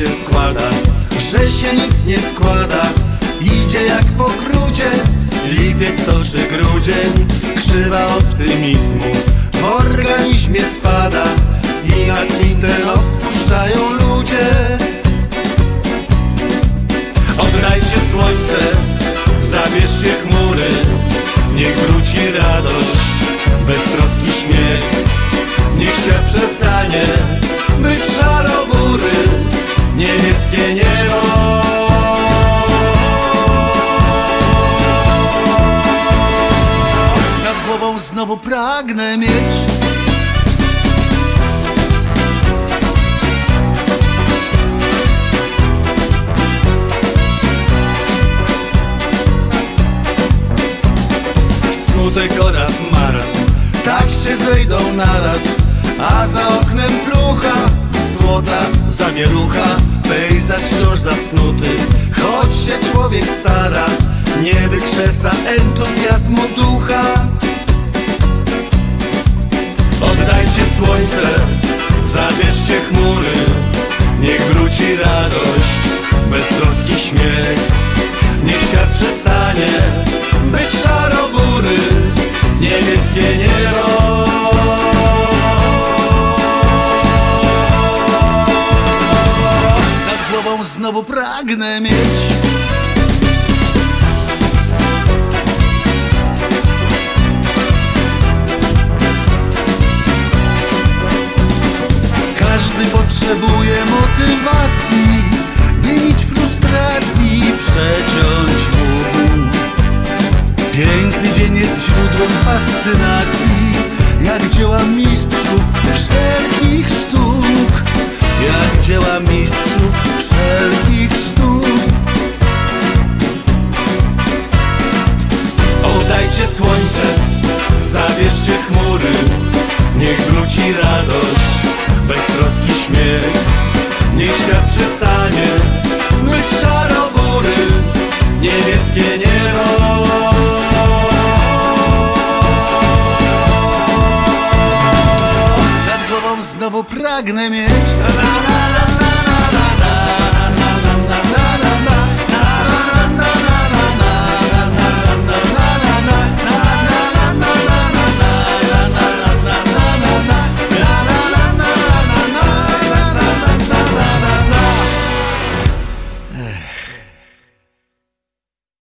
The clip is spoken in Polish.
się składa, że się nic nie składa. Idzie jak po grudzie, lipiec toczy grudzień Krzywa optymizmu w organizmie spada I na kwintę rozpuszczają ludzie. Oddajcie słońce, zabierzcie chmury Niech wróci radość, beztroski śmiech Niech świat przestanie Znowu pragnę mieć. Smutek oraz marazm Tak się zejdą naraz. A za oknem plucha Złota zawierucha. Pejzaż wciąż zasnuty Choć się człowiek stara. Nie wykrzesa entuzjazmu ducha przestanie być szarobury Niebieskie niebo Nad głową znowu pragnę mieć. Każdy potrzebuje motywacji Wynić frustracji i Dzień jest źródłem fascynacji. Jak dzieła mistrzów wszelkich sztuk. Jak dzieła mistrzów wszelkich sztuk. Oddajcie słońce, zabierzcie chmury. Niech wróci radość, beztroski śmiech Niech świat przestanie być szarobury. Niebieskie znowu pragnę mieć. La, la, la.